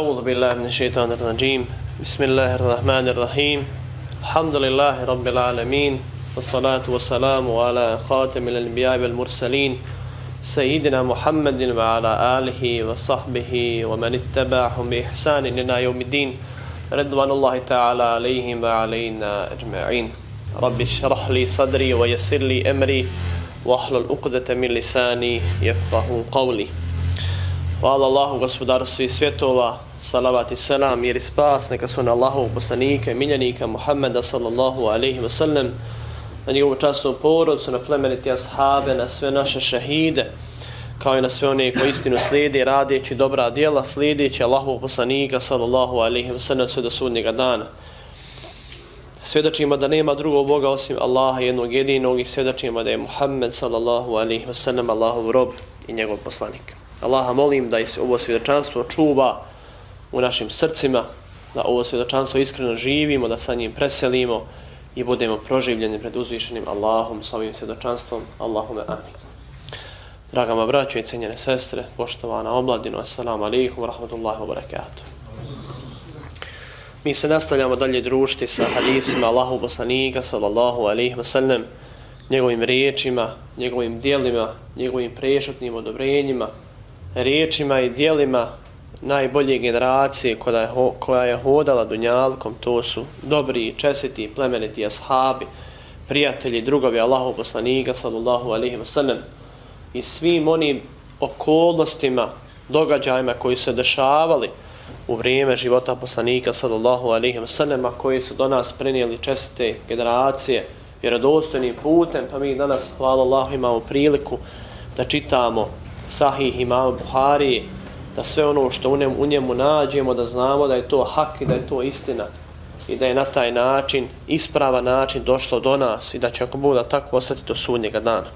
أعوذ بالله من الشيطان الرجيم. بسم الله الرحمن الرحيم. الحمد لله رب العالمين والصلاة والسلام على خاتم الأنبياء والمرسلين سيدنا محمد وعلى آله وصحبه ومن اتبعهم بإحسان إلى يوم الدين. رضوان الله تعالى عليهم وعلينا أجمعين. رب اشرح لي صدري ويسر لي أمري واحلل عقدة من لساني يفقه قولي. Hvala Allahu, gospodaru svih svjetova, salavat i selam, jer i spas, neka su na Allahu poslanika i miljenika Muhammeda sallallahu alaihi wasallam, na njegovu častnu porodcu, na plemeniti ashave, na sve naše šahide, kao i na sve one koji istinu slijedi, radeći dobra djela, slijedeći Allahu poslanika sallallahu alaihi wasallam sve do sudnjega dana. Svjedočimo da nema drugog Boga osim Allaha jednog jedinog i svjedočimo da je Muhammed sallallahu alaihi wasallam Allahov rob i njegov poslanik. Allaha molim da ovo svjedočanstvo čuva u našim srcima, da ovo svjedočanstvo iskreno živimo, da sa njim preselimo i budemo proživljeni pred uzvišenim Allahom sa ovim svjedočanstvom. Allahume amin. Draga ma braćo i cenjene sestre, poštovana omladino, assalamu alaikum, rahmatullahi wa barakatuh. Mi se nastavljamo dalje družiti sa hadisima Allahu poslanika, sallallahu alaihi wa sallam, njegovim riječima, njegovim dijelima, njegovim prešutnim odobrenjima, riječima i dijelima najbolje generacije koja je, koja je hodala dunjalkom, to su dobri čestiti plemeniti ashabi, prijatelji, drugovi Allahu poslanika, sallallahu alaihi wasallam, i svim onim okolnostima, događajima koji se dešavali u vrijeme života poslanika, sallallahu alaihi wasallam, a koji su do nas prenijeli čestite generacije, vjerodostojnim putem, pa mi danas, hvala Allahu, imamo priliku da čitamo sahih imam Buhari, da sve ono što u njemu, u njemu nađemo, da znamo da je to hak i da je to istina i da je na taj način, ispravan način došlo do nas i da će ako Bog da tako ostati do sudnjega dana.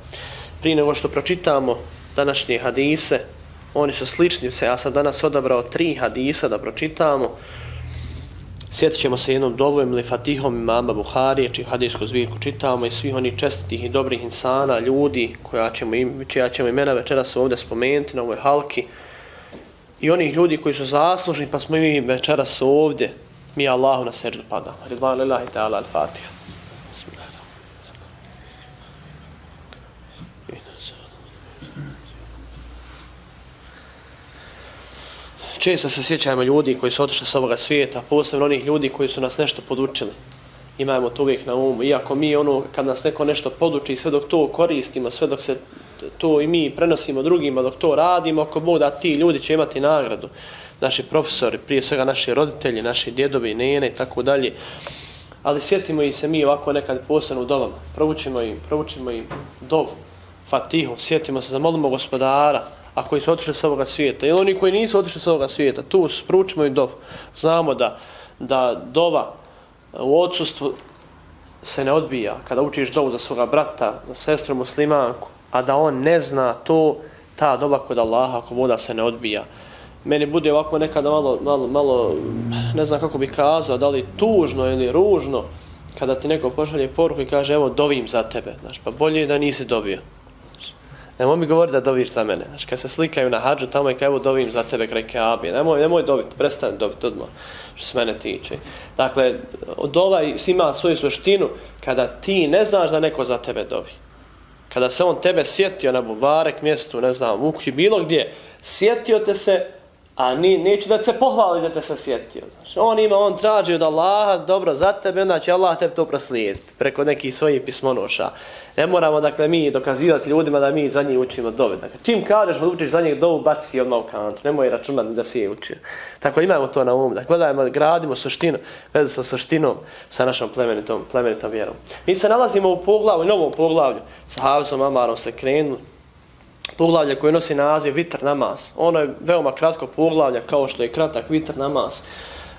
Prije nego što pročitamo današnje hadise, oni su slični se, ja sam danas odabrao tri hadisa da pročitamo, Sjetit ćemo se jednom dovojem ili fatihom imama Buharije, čiju hadijsku zbirku čitamo i svih onih čestitih i dobrih insana, ljudi koja ćemo, im, čija ćemo imena večeras ovdje spomenuti na ovoj halki i onih ljudi koji su zaslužni pa smo mi večeras ovdje, mi Allahu na seždu padamo. Ridvan lillahi ta'ala al-Fatiha. Često se sjećamo ljudi koji su otišli s ovoga svijeta, posebno onih ljudi koji su nas nešto podučili. Imajmo to uvijek na umu. Iako mi ono, kad nas neko nešto poduči, sve dok to koristimo, sve dok se to i mi prenosimo drugima, dok to radimo, ako Bog da ti ljudi će imati nagradu. Naši profesori, prije svega naši roditelji, naši djedovi, nene i tako dalje. Ali sjetimo i se mi ovako nekad posebno u dovama. Provučimo im, provučimo im dov, fatihu, sjetimo se, zamolimo gospodara, a koji su otišli s ovoga svijeta. I oni koji nisu otišli s ovoga svijeta, tu spručimo i dov. Znamo da, da dova u odsustvu se ne odbija. Kada učiš dovu za svoga brata, za sestru muslimanku, a da on ne zna to, ta doba kod Allaha, ako voda se ne odbija. Meni bude ovako nekada malo, malo, malo, ne znam kako bi kazao, da li tužno ili ružno, kada ti neko pošalje poruku i kaže, evo, dovim za tebe. Znaš, pa bolje je da nisi dobio. Nemoj mi govoriti da doviš za mene. Znači, kad se slikaju na hađu, tamo je kao evo dovim za tebe kraj Kaabe. Nemoj, nemoj dobiti, prestani dobiti odmah, što se mene tiče. Dakle, dola ovaj ima svoju suštinu kada ti ne znaš da neko za tebe dovi. Kada se on tebe sjetio na bubarek mjestu, ne znam, u bilo gdje, sjetio te se, a ni, neće da se pohvali da te se sjetio. Znači, on ima, on traži od Allaha dobro za tebe, onda će Allah tebe to proslijediti preko nekih svojih pismonoša. Ne moramo, dakle, mi dokazivati ljudima da mi za njih učimo dove. Dakle, čim kažeš da učiš za njih dovu, baci odmah u kantu. Nemoj računati da si je učio. Tako imamo to na umu. Dakle, gledajmo, gradimo suštinu, vezu sa suštinom, sa našom plemenitom, plemenitom vjerom. Mi se nalazimo u poglavlju, novom poglavlju. Sa Havzom Amarom se krenuli. Poglavlje koje nosi naziv Vitr namaz. Ono je veoma kratko poglavlje, kao što je kratak Vitr namaz.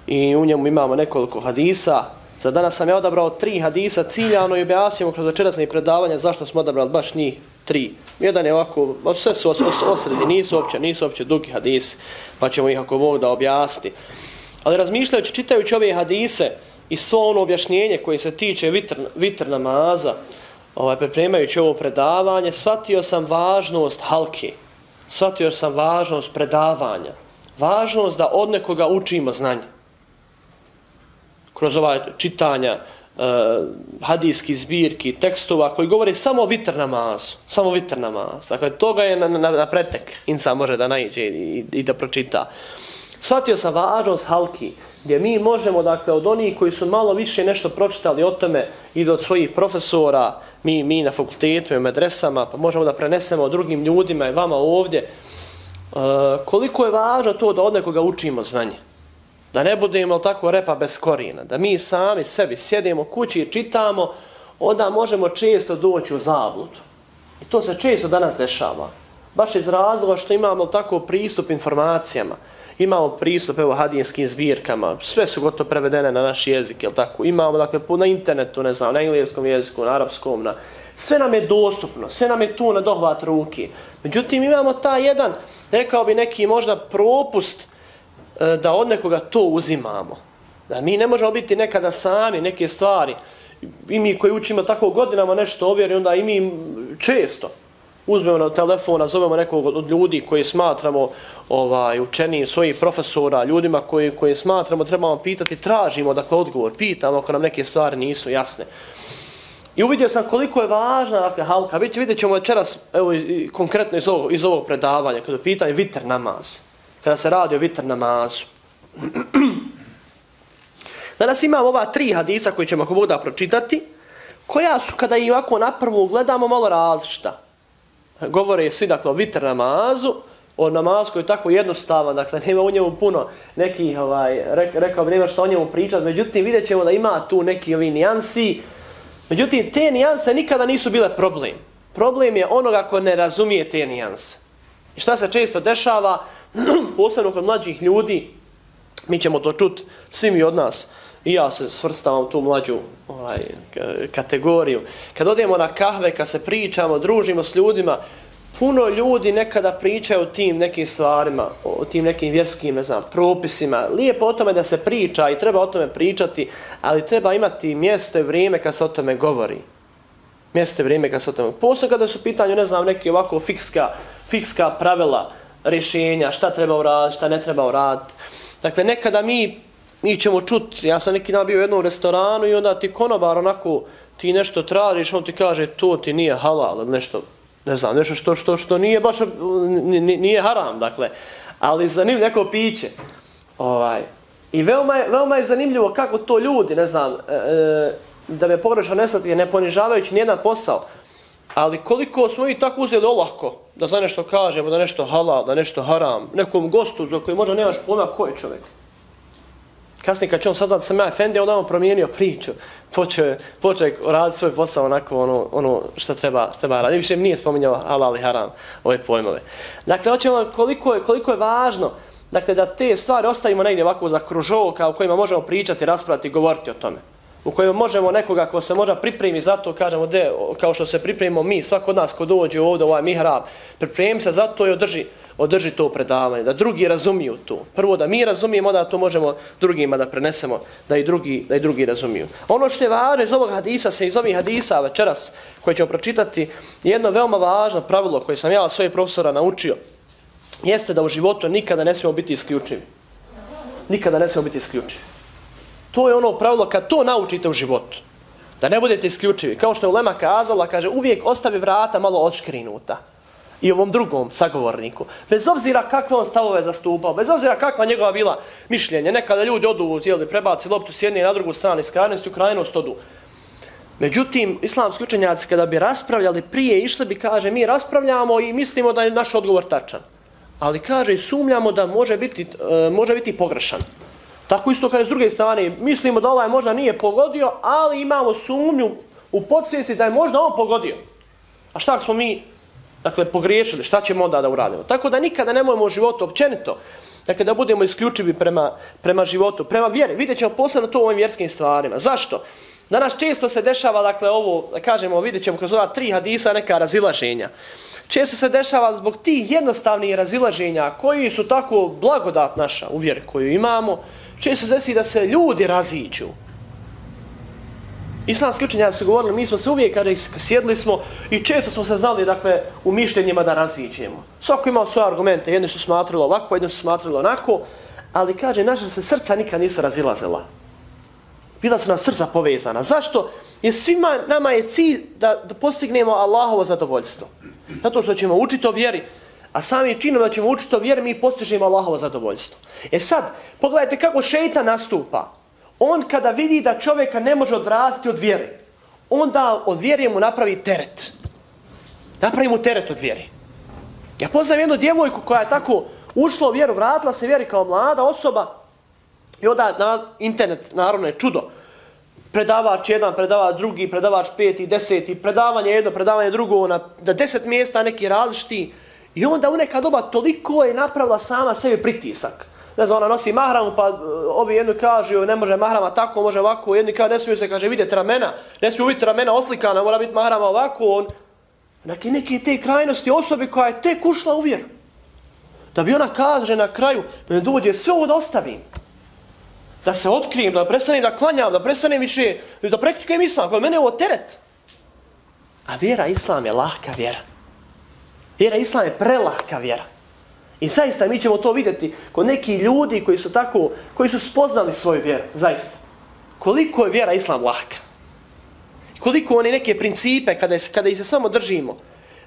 I u njemu imamo nekoliko hadisa, Za danas sam ja odabrao tri hadisa ciljano i objasnimo kroz večerasne predavanja zašto smo odabrali baš njih tri. Jedan je ovako, sve su os, os, osredi, nisu opće, nisu opće dugi hadisi, pa ćemo ih ako Bog da objasni. Ali razmišljajući, čitajući ove hadise i svo ono objašnjenje koje se tiče vitr, vitr namaza, ovaj, pripremajući ovo predavanje, shvatio sam važnost halki, shvatio sam važnost predavanja, važnost da od nekoga učimo znanje. Kroz ova čitanja, uh, hadijski zbirki, tekstova koji govore samo o vitr namazu. Samo vitr namaz. Dakle, toga je na, na, na pretek. Insa može da najđe i, i da pročita. Svatio sam važnost halki, gdje mi možemo, dakle, od onih koji su malo više nešto pročitali o tome i od svojih profesora, mi, mi na fakultetu i medresama, pa možemo da prenesemo drugim ljudima i vama ovdje, e, koliko je važno to da od nekoga učimo znanje. Da ne budemo tako repa bez korijena, da mi sami sebi sjedimo kući i čitamo, onda možemo često doći u zabludu. I to se često danas dešava. Baš iz razloga što imamo tako pristup informacijama imamo pristup evo hadijskim zbirkama, sve su gotovo prevedene na naš jezik, jel tako? Imamo dakle na internetu, ne znam, na engleskom jeziku, na arapskom, na sve nam je dostupno, sve nam je tu na dohvat ruki. Međutim, imamo ta jedan, rekao bi neki možda propust e, da od nekoga to uzimamo. Da mi ne možemo biti nekada sami neke stvari. I mi koji učimo tako godinama nešto ovjeri, onda i mi često uzmemo na telefon, nazovemo nekog od ljudi koji smatramo ovaj učeni svojih profesora, ljudima koji koji smatramo trebamo pitati, tražimo dakle odgovor, pitamo ako nam neke stvari nisu jasne. I uvidio sam koliko je važna dakle halka. Vidite, vidjet ćemo večeras evo konkretno iz ovog, iz ovog predavanja kada pitanje vitr namaz. Kada se radi o vitr namazu. Danas imamo ova tri hadisa koji ćemo ako da pročitati, koja su kada i ovako na prvu gledamo malo različita govore svi dakle o vitr namazu, o namazu koji je tako jednostavan, dakle nema u njemu puno nekih, ovaj, rekao bi nema što o njemu pričat, međutim vidjet ćemo da ima tu neki ovi nijansi, međutim te nijanse nikada nisu bile problem. Problem je onoga ko ne razumije te nijanse. I šta se često dešava, posebno kod mlađih ljudi, mi ćemo to čut svi mi od nas, i ja se svrstavam u tu mlađu ovaj, kategoriju. Kad odemo na kahve, kad se pričamo, družimo s ljudima, puno ljudi nekada pričaju o tim nekim stvarima, o tim nekim vjerskim, ne znam, propisima. Lijepo o tome da se priča i treba o tome pričati, ali treba imati mjesto i vrijeme kad se o tome govori. Mjesto i vrijeme kad se o tome... Posle kada su pitanju, ne znam, neke ovako fikska, fikska pravila, rješenja, šta treba uraditi, šta ne treba uraditi. Dakle, nekada mi mi ćemo čut, ja sam neki nabio u jednom restoranu i onda ti konobar onako, ti nešto tražiš, on ti kaže to ti nije halal, nešto, ne znam, nešto što, što, što nije baš, nije haram, dakle, ali zanimljivo neko piće. Ovaj. I veoma je, veoma je zanimljivo kako to ljudi, ne znam, e, e da me pogrešno nesati, ne ponižavajući nijedan posao, ali koliko smo i tako uzeli olahko, da za nešto kažemo, da nešto halal, da nešto haram, nekom gostu za koji možda nemaš pojma ko je čovjek. Kasnije kad će on saznat da sam ja efendi, onda on promijenio priču. Počeo počeo raditi svoj posao onako ono, ono što treba, treba raditi. Više nije spominjao halal i haram ove pojmove. Dakle, hoćemo koliko je, koliko je važno dakle, da te stvari ostavimo negdje ovako za kružovka kao kojima možemo pričati, raspravati i govoriti o tome. U kojima možemo nekoga ko se možda pripremi za to, kažemo, de, kao što se pripremimo mi, svako od nas ko dođe ovdje u ovaj mihrab, pripremi se za to i održi održi to predavanje, da drugi razumiju to. Prvo da mi razumijemo, da to možemo drugima da prenesemo, da i drugi, da i drugi razumiju. Ono što je važno iz ovog hadisa, se iz ovih hadisa večeras koje ćemo pročitati, jedno veoma važno pravilo koje sam ja od svojih profesora naučio, jeste da u životu nikada ne smijemo biti isključivi. Nikada ne smijemo biti isključivi. To je ono pravilo kad to naučite u životu. Da ne budete isključivi. Kao što je Ulema kazala, kaže, uvijek ostavi vrata malo odškrinuta i ovom drugom sagovorniku. Bez obzira kakve on stavove zastupao, bez obzira kakva njegova bila mišljenje, nekada ljudi odu, jeli, prebaci loptu s jedne na drugu stranu, iz krajnosti u krajnost odu. Međutim, islamski učenjaci kada bi raspravljali prije, išli bi, kaže, mi raspravljamo i mislimo da je naš odgovor tačan. Ali kaže, sumljamo da može biti, e, može biti pogrešan. Tako isto kada je s druge strane, mislimo da ovaj možda nije pogodio, ali imamo sumnju u podsvijesti da je možda on pogodio. A šta smo mi dakle, pogriješili, šta ćemo onda da uradimo? Tako da nikada nemojmo u životu općenito, dakle, da budemo isključivi prema, prema životu, prema vjeri. Vidjet ćemo posebno to u ovim vjerskim stvarima. Zašto? Danas često se dešava, dakle, ovo, da kažemo, vidjet ćemo kroz ova tri hadisa neka razilaženja. Često se dešava zbog tih jednostavnih razilaženja koji su tako blagodat naša u vjeri koju imamo, često se desi da se ljudi raziđu. Islamski učenjaci su govorili, mi smo se uvijek, kada sjedli smo i često smo se znali, dakle, u mišljenjima da raziđemo. Svako imao svoje argumente, jedni su smatrali ovako, jedni su smatrali onako, ali kaže, naša se srca nikad nisu razilazila. Bila su nam srca povezana. Zašto? Jer svima nama je cilj da, da postignemo Allahovo zadovoljstvo. Zato što ćemo učiti o vjeri, a sami činom da ćemo učiti o vjeri, mi postižemo Allahovo zadovoljstvo. E sad, pogledajte kako šeita nastupa. On kada vidi da čovjeka ne može odvratiti od vjere, onda od vjere mu napravi teret. Napravi mu teret od vjere. Ja poznam jednu djevojku koja je tako ušla u vjeru, vratila se vjeri kao mlada osoba i onda na internet, naravno je čudo, predavač jedan, predavač drugi, predavač peti, deseti, predavanje jedno, predavanje drugo, na, na deset mjesta neki različiti. I onda u neka doba toliko je napravila sama sebi pritisak. Ne znam, ona nosi mahramu, pa e, ovi jednu kažu, ne može mahrama tako, može ovako, jedni kažu, ne smiju se, kaže, vidjeti ramena, ne smiju vidjeti ramena oslikana, mora biti mahrama ovako, on, neki, neke te krajnosti osobi koja je tek ušla u vjeru. Da bi ona kaže na kraju, da ne dođe sve ovo da ostavim da se otkrijem, da prestanem da klanjam, da prestanem više, da praktikujem islam, kod mene je ovo teret. A vjera islam je lahka vjera. Vjera islam je prelaka vjera. I zaista mi ćemo to vidjeti kod neki ljudi koji su tako, koji su spoznali svoju vjeru, zaista. Koliko je vjera islam lahka. Koliko oni neke principe, kada, kada ih se samo držimo,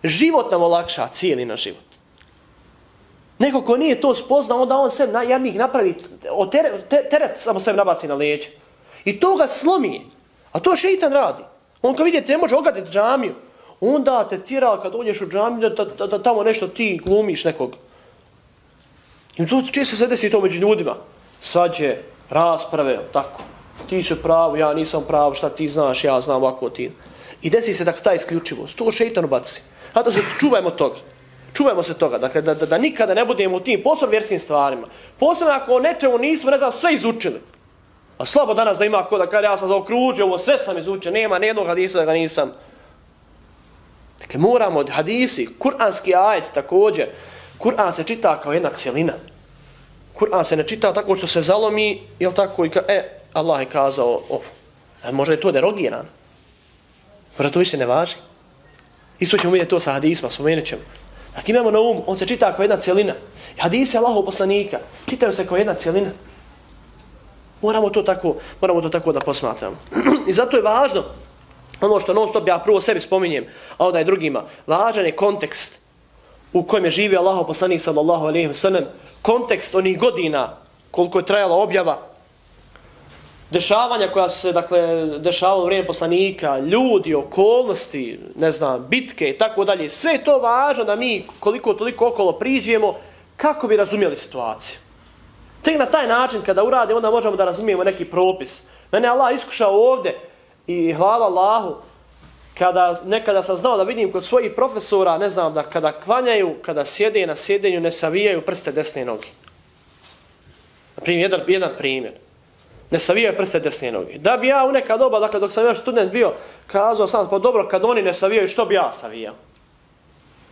život nam olakša cijeli na život. Neko ko nije to spoznao, onda on sem jednih napravi, teret, teret samo sem nabaci na leđe. I to ga slomi. A to šeitan radi. On kad vidite, ne može ogaditi džamiju, onda te tira kad uđeš u džamiju, da, da, da, tamo nešto ti glumiš nekog. I to često se desi to među ljudima. Svađe, rasprave, tako. Ti su pravo, ja nisam pravo, šta ti znaš, ja znam ovako ti. I desi se da ta isključivost. To šeitan baci. Zato se čuvajmo toga. Čuvajmo se toga, dakle, da, da, da nikada ne budemo u tim posebno vjerskim stvarima. Posebno ako o nečemu nismo, ne znam, sve izučili. A slabo danas da ima ko da kada ja sam zaokružio, ovo sve sam izučio, nema nijednog hadisa da ga nisam. Dakle, moramo od hadisi, kuranski ajet također, Kur'an se čita kao jedna cijelina. Kur'an se ne čita tako što se zalomi, jel tako, i ka, e, Allah je kazao ovo. E, možda je to derogiran. Možda to više ne važi. Isto ćemo vidjeti to sa hadisma, spomenut ćemo. Dakle, imamo na um, on se čita kao jedna cijelina. Hadise Allahov poslanika čitaju se kao jedna cijelina. Moramo to tako, moramo to tako da posmatramo. I zato je važno, ono što non stop ja prvo sebi spominjem, a onda i drugima, važan je kontekst u kojem je živio Allahov poslanik sallallahu alejhi ve sellem, kontekst onih godina koliko je trajala objava, dešavanja koja su se dakle dešavalo u vrijeme poslanika, ljudi, okolnosti, ne znam, bitke i tako dalje. Sve je to važno da mi koliko toliko okolo priđemo kako bi razumjeli situaciju. Tek na taj način kada uradimo onda možemo da razumijemo neki propis. Mene Allah iskušao ovdje i hvala Allahu kada nekada sam znao da vidim kod svojih profesora, ne znam, da kada kvanjaju, kada sjede na sjedenju, ne savijaju prste desne noge. Naprimjer, jedan, jedan primjer ne savijaju prste desne noge. Da bi ja u neka doba, dakle dok sam još student bio, kazao sam, pa dobro, kad oni ne savijaju, što bi ja savijao?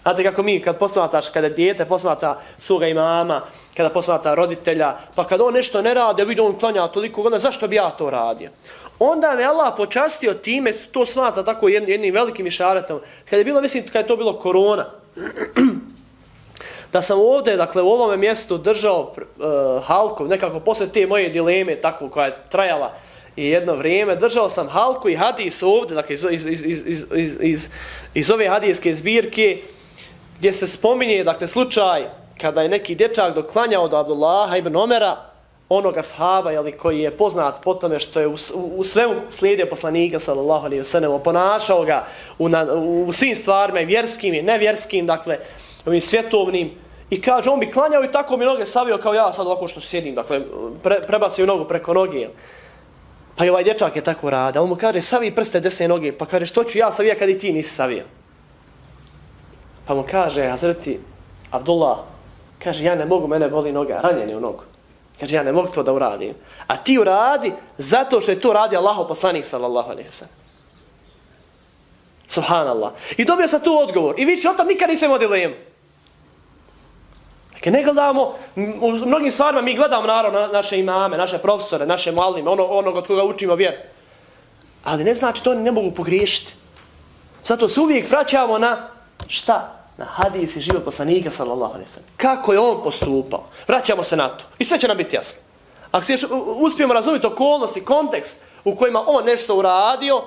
Znate kako mi, kad posmataš, kada dijete posmata svoga imama, kada posmata roditelja, pa kad on nešto ne rade, vidi on klanja toliko godina, zašto bi ja to radio? Onda me Allah počastio time, to smata tako jednim velikim išaretom, kada je bilo, mislim, kada je to bilo korona, da sam ovdje, dakle, u ovome mjestu držao uh, halku, nekako posle te moje dileme, tako koja je trajala i jedno vrijeme, držao sam halku i hadis ovdje, dakle, iz, iz, iz, iz, iz, iz, iz ove hadijske zbirke, gdje se spominje, dakle, slučaj kada je neki dječak doklanjao do Abdullaha ibn Omera, onoga sahaba, jeli, koji je poznat po tome što je u, u, u svemu slijedio poslanika, sallallahu alaihi wasallam, ponašao ga u, na, u svim stvarima, i vjerskim i nevjerskim, dakle, ovim svjetovnim, I kaže, on bi klanjao i tako mi noge savio kao ja sad ovako što sjedim. Dakle, pre, prebacio nogu preko noge. Pa i ovaj dječak je tako rada. On mu kaže, savi prste desne noge. Pa kaže, što ću ja savija kad i ti nisi savio? Pa mu kaže, Hazreti Abdullah, kaže, ja ne mogu, mene boli noga, ranjeni u nogu. Kaže, ja ne mogu to da uradim. A ti uradi zato što je to radi Allaho poslanik, sallallahu alaihi sallam. Subhanallah. I dobio sam tu odgovor. I vi će od nikad nisam imao dilemu. Dakle, ne gledamo, u mnogim stvarima mi gledamo naravno naše imame, naše profesore, naše malime, ono, onog od koga učimo vjer. Ali ne znači to oni ne mogu pogriješiti. Zato se uvijek vraćamo na šta? Na hadis i život poslanika sallallahu alaihi sallam. Kako je on postupao? Vraćamo se na to. I sve će nam biti jasno. Ako se uspijemo razumjeti okolnosti, kontekst u kojima on nešto uradio,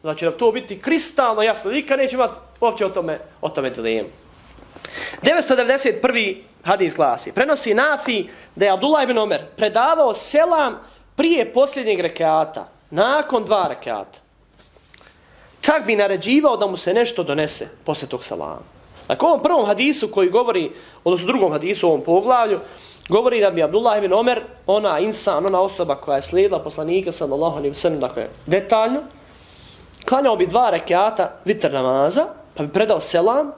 znači da to biti kristalno jasno. Nikad neće imati uopće o tome, o tome dilemu. 991. hadis glasi. Prenosi Nafi da je Abdullah ibn Omer predavao selam prije posljednjeg rekata. Nakon dva rekata. Čak bi naređivao da mu se nešto donese posle tog salama. Dakle, ovom prvom hadisu koji govori, odnosno drugom hadisu u ovom poglavlju, govori da bi Abdullah ibn Omer, ona insan, ona osoba koja je slijedila poslanika sallallahu alaihi wa sallam, dakle, detaljno, klanjao bi dva rekiata vitr namaza, pa bi predao selam,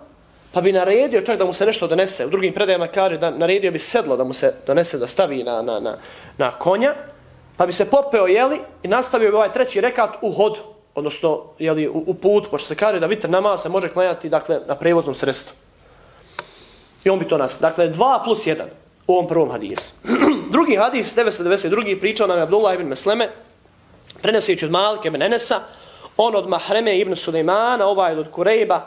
pa bi naredio čak da mu se nešto donese. U drugim predajama kaže da naredio bi sedlo da mu se donese, da stavi na, na, na, na konja, pa bi se popeo, jeli, i nastavio bi ovaj treći rekat u hodu, odnosno, jeli, u, u put, pošto se kaže da vitr namaz se može klanjati, dakle, na prevoznom sredstvu. I on bi to nas. Dakle, dva plus jedan u ovom prvom hadisu. Drugi hadis, 992. pričao nam je Abdullah ibn Mesleme, preneseći od Malike ibn Enesa, on od Mahreme ibn Sulejmana, ovaj od Kurejba,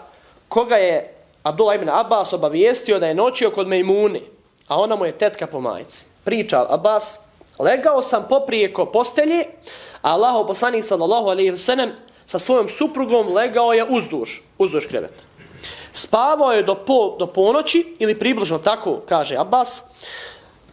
koga je Abdullah ibn Abbas obavijestio da je noćio kod Mejmuni, a ona mu je tetka po majici. Priča Abbas, legao sam poprijeko postelje, a Allahov poslanik sallallahu alejhi ve sellem sa svojom suprugom legao je uzduž, uzduž kreveta. Spavao je do, po, do ponoći, ili približno tako, kaže Abbas,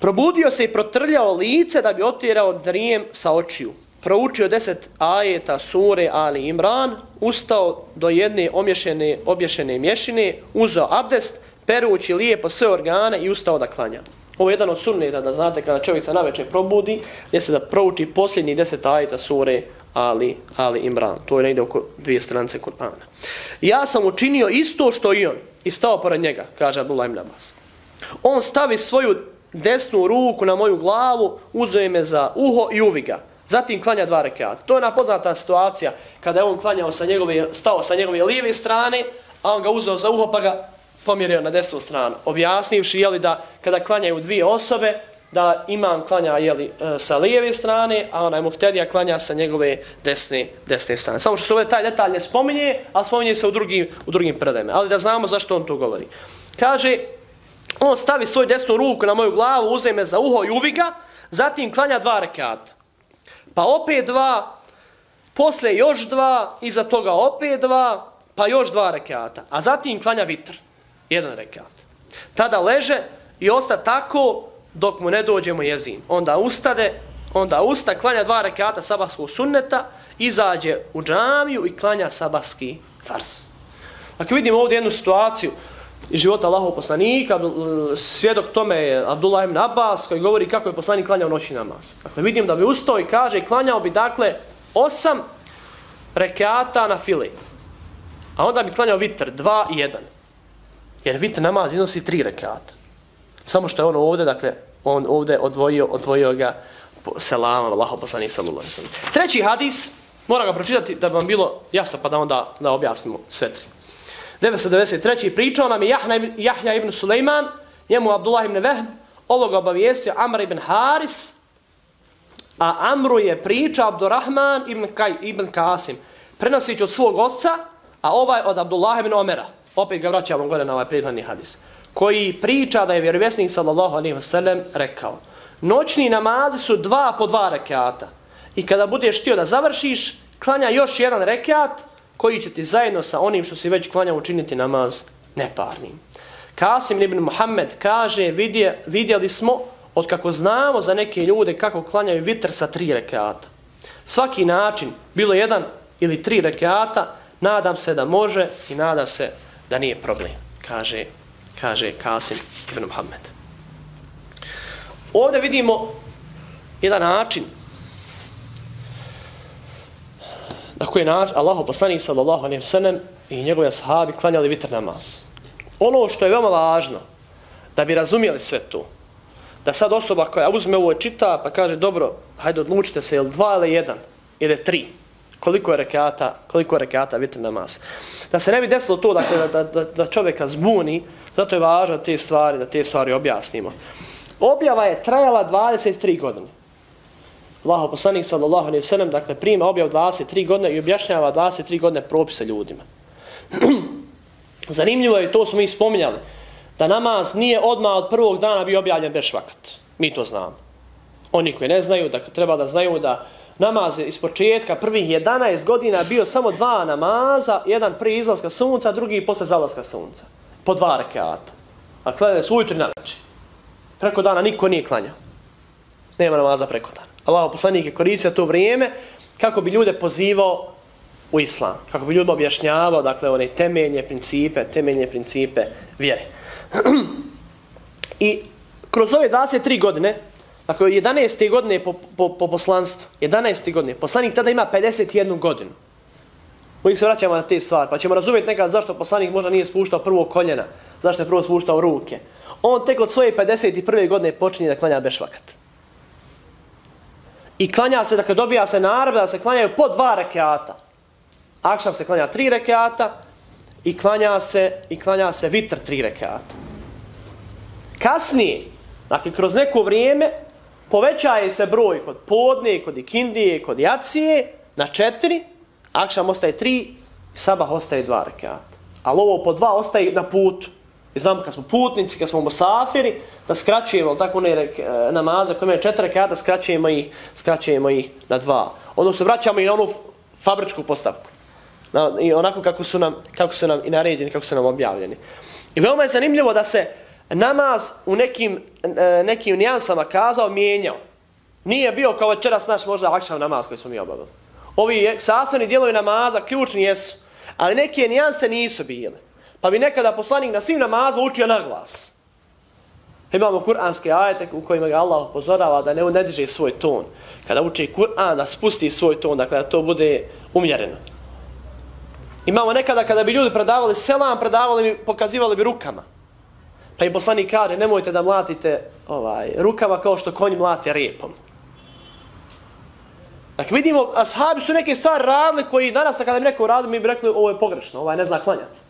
probudio se i protrljao lice da bi otjerao drijem sa očiju proučio deset ajeta sure Ali Imran, ustao do jedne omješene, obješene mješine, uzeo abdest, perući lijepo sve organe i ustao da klanja. Ovo je jedan od sunneta da znate kada čovjek se naveče probudi, jeste se da prouči posljednji deset ajta sure Ali, Ali Imran. To je negdje oko dvije strance Kur'ana. Ja sam učinio isto što i on i stao pored njega, kaže Abdullah ibn Abbas. On stavi svoju desnu ruku na moju glavu, uzeo me za uho i uviga. Zatim klanja dva rekiata. To je ona poznata situacija kada je on klanjao sa njegove, stao sa njegove lijeve strane, a on ga uzeo za uho pa ga pomjerio na desnu stranu. Objasnivši jeli, da kada klanjaju dvije osobe, da imam klanja jeli, e, sa lijeve strane, a onaj muhtedija klanja sa njegove desne, desne strane. Samo što se ovdje taj detalj ne spominje, a spominje se u drugim, u drugim predajima. Ali da znamo zašto on to govori. Kaže, on stavi svoju desnu ruku na moju glavu, uzme za uho i uviga, zatim klanja dva rekata pa opet dva, posle još dva, iza toga opet dva, pa još dva rekata. A zatim klanja vitr, jedan rekat. Tada leže i osta tako dok mu ne dođemo jezin. Onda ustade, onda usta, klanja dva rekata sabahskog sunneta, izađe u džamiju i klanja sabahski fars. Dakle, vidimo ovdje jednu situaciju, iz života Allahov poslanika, svjedok tome je Abdullah ibn Abbas koji govori kako je poslanik klanjao noći namaz. Dakle, vidim da bi ustao i kaže, klanjao bi dakle osam rekata na fili. A onda bi klanjao vitr, dva i jedan. Jer vitr namaz iznosi tri rekata. Samo što je on ovdje, dakle, on ovdje odvojio, odvojio ga selama, Allaho poslanik sallallahu sallam. Treći hadis, moram ga pročitati da bi vam bilo jasno pa da onda da objasnimo sve tri. 993. pričao nam je Jahna, Jahja ibn Sulejman, njemu Abdullah ibn Vehb, ovoga obavijestio Amr ibn Haris, a Amru je priča Abdurrahman ibn, Kaj, ibn Kasim, prenosići od svog oca, a ovaj od Abdullah ibn Omera. Opet ga vraćamo gore na ovaj prethodni hadis. Koji priča da je vjerovjesnik sallallahu alaihi wasallam rekao Noćni namazi su dva po dva rekiata. I kada budeš htio da završiš, klanja još jedan rekiat, koji će ti zajedno sa onim što si već klanjao učiniti namaz neparnim. Kasim ibn Muhammed kaže, vidje, vidjeli smo, od kako znamo za neke ljude kako klanjaju vitr sa tri rekata. Svaki način, bilo jedan ili tri rekata, nadam se da može i nadam se da nije problem, kaže, kaže Kasim ibn Muhammed. Ovdje vidimo jedan način na koji način Allahu poslanik sallallahu alejhi ve sellem i njegovi ashabi klanjali vitr namaz. Ono što je veoma važno da bi razumjeli sve to. Da sad osoba koja uzme ovo čita pa kaže dobro, hajde odlučite se ili dva ili jedan ili tri. Koliko je rekata, koliko je rekata vitr namaz. Da se ne bi desilo to dakle, da, da, da čovjeka zbuni, zato je važno te stvari, da te stvari objasnimo. Objava je trajala 23 godine. Allaho poslanik sallallahu alaihi sallam, dakle, prima objav 23 godine i objašnjava 23 godine propise ljudima. Zanimljivo je, to smo mi spominjali, da namaz nije odmah od prvog dana bio objavljen bez švakat. Mi to znamo. Oni koji ne znaju, da treba da znaju da namaze iz početka prvih 11 godina bio samo dva namaza, jedan prije izlaska sunca, drugi posle zalaska sunca. Po dva rekeata. A klanjali su ujutru na večer. Preko dana niko nije klanjao. Nema namaza preko dana. Allah poslanik je koristio to vrijeme kako bi ljude pozivao u islam. Kako bi ljudima objašnjavao, dakle, one temeljne principe, temeljne principe vjere. I kroz ove 23 godine, dakle, 11. godine po, po, po poslanstvu, 11. godine, poslanik tada ima 51 godinu. Mi se vraćamo na te stvari, pa ćemo razumjeti nekad zašto poslanik možda nije spuštao prvo koljena, zašto je prvo spuštao ruke. On tek od svoje 51. godine počinje da klanja bešvakat. I klanja se, dakle, dobija se naredba da se klanjaju po dva rekeata. Akšam se klanja tri rekeata i klanja se, i klanja se vitr tri rekeata. Kasnije, dakle, kroz neko vrijeme, povećaje se broj kod podne, kod ikindije, kod jacije, na četiri, akšam ostaje tri, sabah ostaje dva rekata. Ali ovo po dva ostaje na putu. I znamo kad smo putnici, kad smo musafiri, da skraćujemo tako ne rek, e, namaze koje imaju četiri rekata, skraćujemo ih, skraćujemo ih na dva. Ono se vraćamo i na onu fabričku postavku. Na, I onako kako su, nam, kako su nam i naređeni, kako su nam objavljeni. I veoma je zanimljivo da se namaz u nekim, e, nekim nijansama kazao, mijenjao. Nije bio kao večeras naš možda akšav namaz koji smo mi obavili. Ovi sastavni dijelovi namaza ključni jesu, ali neke nijanse nisu bile. Pa bi nekada poslanik na svim namazima učio na glas. Imamo kuranske ajete u kojima ga Allah upozorava da ne unediže svoj ton. Kada uči Kur'an da spusti svoj ton, dakle da to bude umjereno. Imamo nekada kada bi ljudi predavali selam, predavali mi, pokazivali bi rukama. Pa i poslanik kaže, nemojte da mlatite ovaj, rukama kao što konj mlate repom. Dakle, vidimo, ashabi su neke stvari radili koji danas, kada bi neko radili, mi bi rekli, ovo je pogrešno, ovaj ne zna klanjati.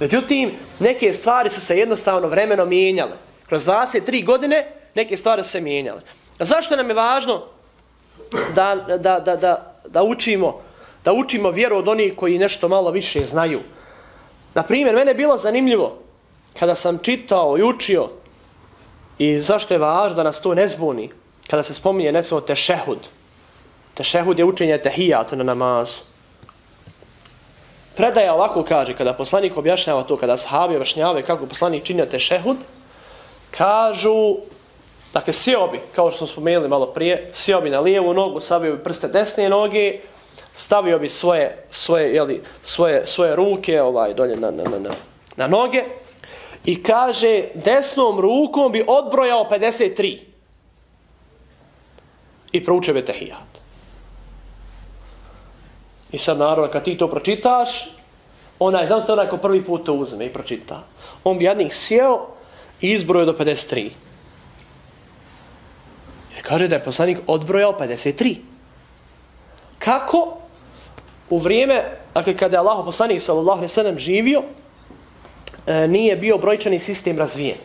Međutim, neke stvari su se jednostavno vremeno mijenjale. Kroz 23 godine neke stvari su se mijenjale. A zašto nam je važno da, da, da, da, da učimo da učimo vjeru od onih koji nešto malo više znaju? Na primjer, mene je bilo zanimljivo kada sam čitao i učio i zašto je važno da nas to ne zbuni kada se spominje necimo tešehud. Tešehud je učenje tehijata na namazu. Predaja ovako kaže, kada poslanik objašnjava to, kada sahabi objašnjavaju kako poslanik činio tešehud, kažu, dakle, sjeo bi, kao što smo spomenuli malo prije, sjeo bi na lijevu nogu, stavio bi prste desne noge, stavio bi svoje, svoje, jeli, svoje, svoje ruke ovaj, dolje na, na, na, na, na noge i kaže, desnom rukom bi odbrojao 53 i proučio bi tehijat. I sad naravno kad ti to pročitaš, onaj, znam se onaj ko prvi put to uzme i pročita. On bi jednih sjeo i izbrojao do 53. Jer kaže da je poslanik odbrojao 53. Kako? U vrijeme, dakle, kada je Allah poslanik sallallahu alaihi sallam živio, e, nije bio brojčani sistem razvijen.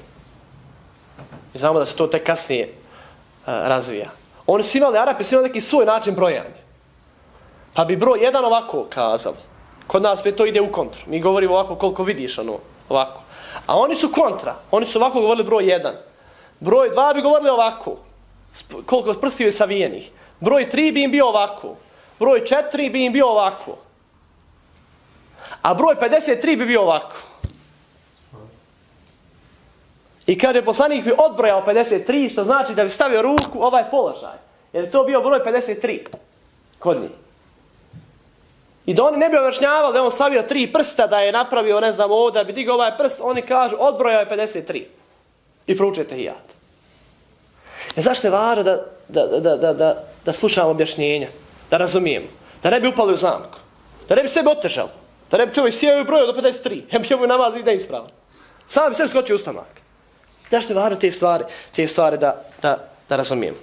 I znamo da se to tek kasnije e, razvija. Oni su imali, Arapi su imali neki svoj način brojanja. Pa bi broj jedan ovako kazali. Kod nas to ide u kontru. Mi govorimo ovako koliko vidiš, ono, ovako. A oni su kontra. Oni su ovako govorili broj jedan. Broj dva bi govorili ovako. Koliko prstiju je savijenih. Broj tri bi im bio ovako. Broj četiri bi im bio ovako. A broj 53 bi bio ovako. I kaže poslanik bi odbrojao 53, što znači da bi stavio ruku ovaj položaj. Jer je to bio broj 53 kod njih. I da oni ne bi objašnjavali da on savio tri prsta, da je napravio, ne znam, ovdje, da bi digao ovaj prst, oni kažu, odbrojao je 53. I proučujete hijat. E zašto je važno da, da, da, da, da, da slušamo objašnjenja, da razumijemo, da ne bi upali u zamku, da ne bi sebe otežali, da ne bi čovjek sjeo i brojao do 53, ja bi ovo namaz da ispravno. Sam bi sebi skočio u stanak. Zašto je važno te stvari, te stvari da, da, da razumijemo.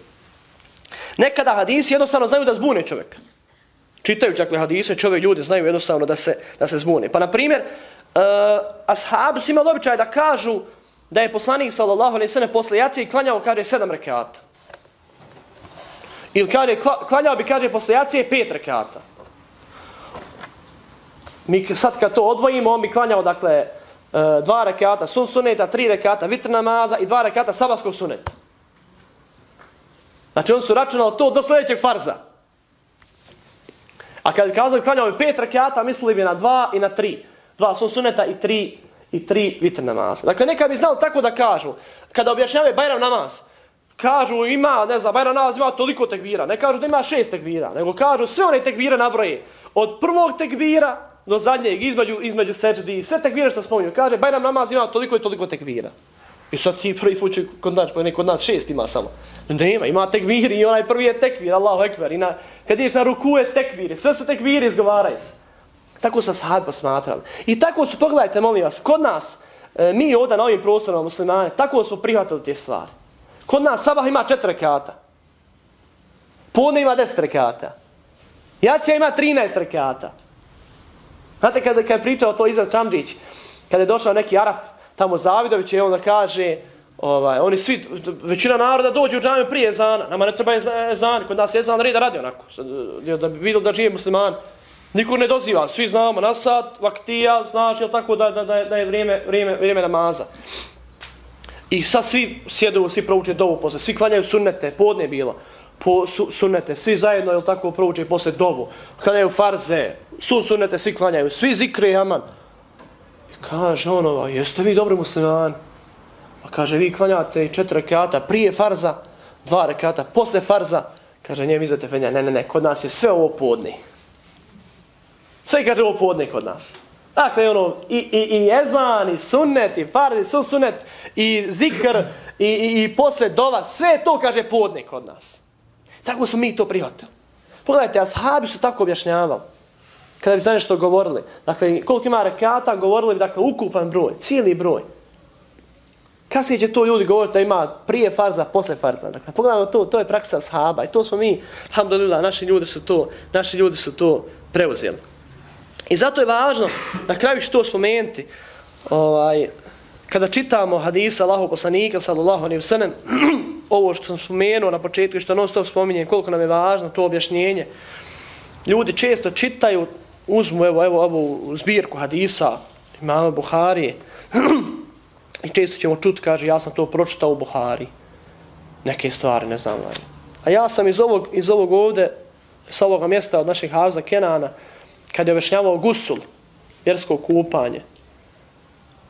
Nekada hadisi jednostavno znaju da zbune čovjeka čitajući dakle hadise, čovjek ljudi znaju jednostavno da se, da se zbune. Pa na primjer, uh, ashabi su imali običaj da kažu da je poslanik sallallahu alaihi sallam posle jacije klanjao, kaže, sedam rekata. Ili kaže, klanjao bi, kaže, posle jacije pet rekata. Mi sad kad to odvojimo, on bi klanjao, dakle, E, dva rekata sun suneta, tri rekata vitr namaza i dva rekata sabarskog suneta. Znači, on su računali to do sljedećeg farza. A kad bi kazali klanjao bi pet rekata, mislili bi na dva i na tri. Dva sun suneta i tri, i tri vitr namaza. Dakle, neka bi znali tako da kažu, kada objašnjavaju Bajram namaz, kažu ima, ne znam, Bajram namaz ima toliko tekbira. Ne kažu da ima šest tekbira, nego kažu sve one tekbire nabroje. Od prvog tekbira do zadnjeg, između, između seđdi, sve tekvire što spominju. Kaže, Bajram namaz ima toliko i toliko tekvira. I sad ti prvi put kod nas, pa kod nas šest ima samo. Ne ima, ima tekbir i onaj prvi je tekvir, Allahu ekber. I na, kad ideš na ruku je tekvir, sve su tekviri izgovaraju se. Tako su sahabi posmatrali. I tako su, pogledajte, molim vas, kod nas, e, mi ovdje na ovim prostorima muslimane, tako smo prihvatili te stvari. Kod nas sabah ima četiri rekata. Podne ima deset rekata. Jacija ima 13 rekata. Znate kada, kada je pričao to Izad Čamđić, kada je došao neki Arap, tamo Zavidović je on da kaže, ovaj, oni svi, većina naroda dođe u džamiju prije ezana, nama ne treba ezan, kod nas ezan reda radi onako, da bi vidjeli da žive musliman. Niko ne doziva, svi znamo, na sat, vaktija, znaš, je tako da, da, da, da je vrijeme, vrijeme, vrijeme namaza. I sad svi sjedu, svi prouče dovu posle, svi klanjaju sunnete, podne bilo, po su, sunnete, svi zajedno, jel tako, prouče posle dovu, klanjaju farze, su sunnete, svi klanjaju, svi zikre, aman. I kaže ono, jeste vi dobri musliman? Pa kaže, vi klanjate i četiri rekata prije farza, dva rekata posle farza, kaže, njem izate fenja, ne, ne, ne, kod nas je sve ovo podne. Sve kaže ovo podne kod nas. Dakle, ono, i, i, i ezan, i sunnet, i farz, i sunnet, i zikr, i, i, i posle dova, sve to kaže podne kod nas. Tako smo mi to prihvatili. Pogledajte, ashabi su tako objašnjavali. Kada bi za nešto govorili. Dakle, koliko ima rekata, govorili bi, dakle, ukupan broj, cijeli broj. Kasnije će to ljudi govoriti da ima prije farza, posle farza. Dakle, pogledajmo to, to je praksa ashaba. I to smo mi, alhamdulillah, naši ljudi su to, naši ljudi su to preuzeli. I zato je važno, na kraju ću to spomenuti, ovaj, kada čitamo hadisa Allahog poslanika, sallallahu alaihi sellem, ovo što sam spomenuo na početku i što non stop spominjem, koliko nam je važno to objašnjenje, ljudi često čitaju, uzmu evo, evo, ovu zbirku hadisa, imama Buhari, i često ćemo čuti, kaže, ja sam to pročitao u Buhari, neke stvari, ne znam, a ja sam iz ovog, iz ovog ovde, sa ovoga mjesta od naših Havza Kenana, kad je objašnjavao gusul, vjersko kupanje,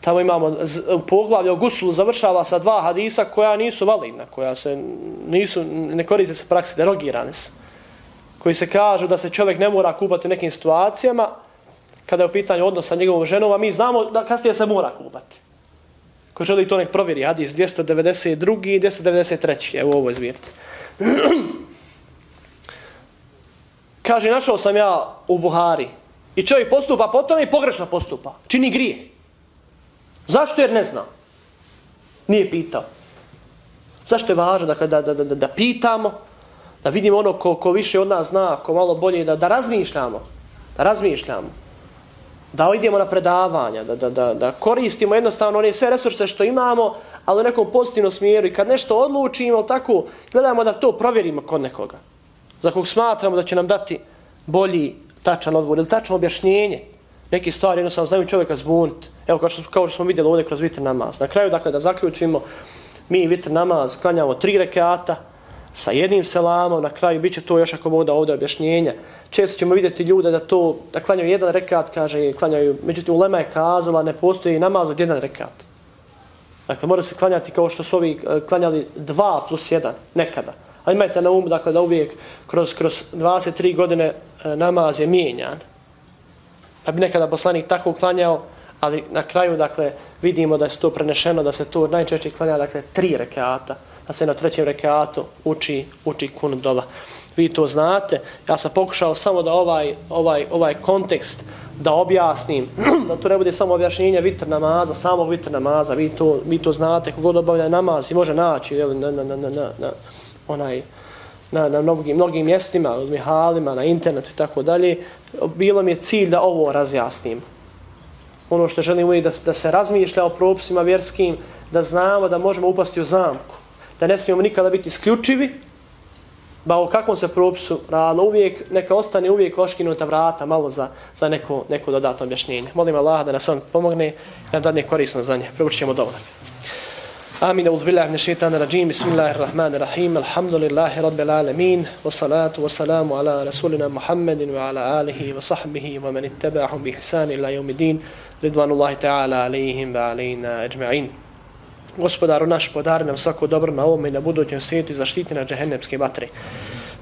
tamo imamo poglavlje o guslu završava sa dva hadisa koja nisu validna, koja se nisu, ne koriste se praksi, derogirane se. Koji se kažu da se čovjek ne mora kupati u nekim situacijama, kada je u pitanju odnosa sa njegovom ženom, a mi znamo da kasnije se mora kupati. Ko želi to nek provjeri, hadis 292. i 293. Evo u ovoj zbirci. Kaže, našao sam ja u Buhari. I čovjek postupa potom i pogrešno postupa. Čini grijeh. Zašto? Jer ne zna. Nije pitao. Zašto je važno da, da, da, da, da pitamo, da vidimo ono ko, ko više od nas zna, ko malo bolje, da, da razmišljamo. Da razmišljamo. Da idemo na predavanja, da, da, da, da koristimo jednostavno one sve resurse što imamo, ali u nekom pozitivnom smjeru. I kad nešto odlučimo, tako, gledamo da to provjerimo kod nekoga za kog smatramo da će nam dati bolji tačan odgovor ili tačno objašnjenje neki stvari jednostavno znaju čovjeka zbuniti. Evo kao što, kao što smo vidjeli ovdje kroz vitr namaz. Na kraju, dakle, da zaključimo, mi vitr namaz klanjamo tri rekata sa jednim selamom, na kraju bit će to još ako mogu da ovdje objašnjenja. Često ćemo vidjeti ljude da to, da klanjaju jedan rekat, kaže, klanjaju, međutim, ulema je kazala, ne postoji namaz od jedan rekat. Dakle, mora se klanjati kao što su ovi e, klanjali dva plus jedan, nekada. A imajte na umu, dakle, da uvijek kroz, kroz 23 godine e, namaz je mijenjan. Pa bi nekada poslanik tako uklanjao, ali na kraju, dakle, vidimo da je to prenešeno, da se to najčešće klanja, dakle, tri rekata, da se na trećem rekatu uči, uči kun doba. Vi to znate. Ja sam pokušao samo da ovaj, ovaj, ovaj kontekst da objasnim, da to ne bude samo objašnjenje vitr namaza, samog vitr namaza, vi to, vi to znate, kogod obavlja namaz i može naći, jel, na, na, na, na, na, onaj na, na mnogim, mnogim mjestima, od mihalima, na internetu i tako dalje, bilo mi je cilj da ovo razjasnim. Ono što želim uvijek da, da se razmišlja o propisima vjerskim, da znamo da možemo upasti u zamku, da ne smijemo nikada biti isključivi, ba o kakvom se propisu radilo, uvijek, neka ostane uvijek oškinuta vrata malo za, za neko, neko dodatno objašnjenje. Molim Allah da nas on pomogne i nam dadne korisno za nje. Proučit ćemo dovoljno. آمين أعوذ بالله من الشيطان الرجيم بسم الله الرحمن الرحيم الحمد لله رب العالمين والصلاة والسلام على رسولنا محمد وعلى آله وصحبه ومن اتبعهم بإحسان إلى يوم الدين رضوان الله تعالى عليهم وعلينا أجمعين Gospodaru naš, podari nam svako dobro na ovom i na budućem svijetu i zaštiti na džehennemske vatre.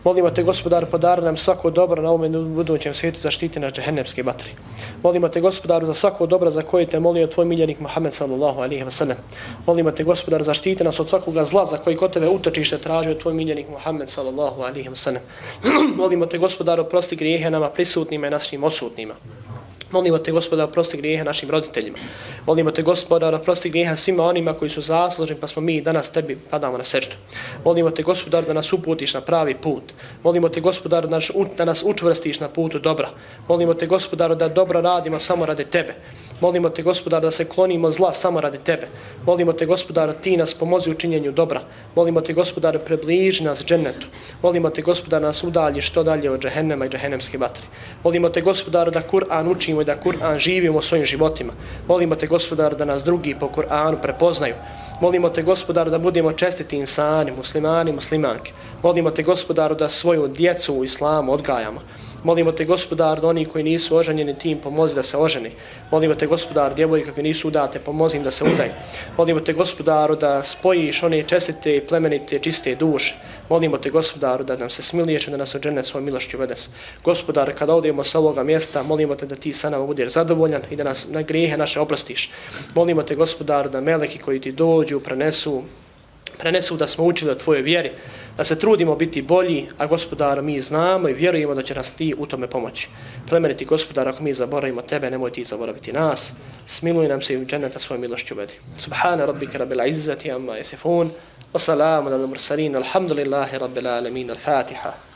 Molimo te, gospodaru, podari nam svako dobro na ovom budućem svijetu i zaštiti na džehennemske batri. Molimo te, gospodaru, za svako dobro za koje te molio tvoj miljenik Muhammed sallallahu alaihi wa sallam. Molimo te, gospodaru, zaštiti nas od svakoga zla za koji kod tebe utočište tražio tvoj miljenik Muhammed sallallahu alaihi wa sallam. Molimo te, gospodaru, prosti grijehe nama prisutnima i našim osutnima. Molimo te, gospoda, oprosti grijeha našim roditeljima. Molimo te, gospoda, oprosti grijeha svima onima koji su zasluženi, pa smo mi danas tebi padamo na srđu. Molimo te, gospodar, da nas uputiš na pravi put. Molimo te, gospodar, da nas, da nas učvrstiš na putu dobra. Molimo te, gospodar, da dobro radimo samo radi tebe. Molimo te, gospodar, da se klonimo zla samo radi tebe. Molimo te, gospodar, ti nas pomozi u činjenju dobra. Molimo te, gospodar, približi nas džennetu. Molimo te, gospodar, nas udalji što dalje od džehennema i džehennemske vatre. Molimo te, gospodar, da Kur'an učimo i da Kur'an živimo svojim životima. Molimo te, gospodar, da nas drugi po Kur'anu prepoznaju. Molimo te, gospodar, da budemo čestiti insani, muslimani, muslimanke. Molimo te, gospodar, da svoju djecu u islamu odgajamo. Molimo te, gospodar, da oni koji nisu oženjeni tim, pomozi da se oženi. Molimo te, gospodar, djevojka koji nisu udate, pomozi im da se udaju. Molimo te, gospodaru, da spojiš one čestite, plemenite, čiste duše. Molimo te, gospodaru, da nam se smiliješ da nas ođene svoj milošću vedes. Gospodar, kada odemo sa ovoga mjesta, molimo te da ti sa nama budeš zadovoljan i da nas na grijehe naše oprostiš. Molimo te, gospodaru, da meleki koji ti dođu, prenesu, prenesu da smo učili o tvojoj vjeri, da se trudimo biti bolji, a gospodar mi znamo i vjerujemo da će nas ti u tome pomoći. Plemeniti gospodar, ako mi zaboravimo tebe, nemoj ti zaboraviti nas, smiluj nam se i u dženeta svoju milošću vedi. Subhana rabbika rabbil izzati amma yasifun, wa salamu ala mursalin, alhamdulillahi rabbil alamin, al-fatiha.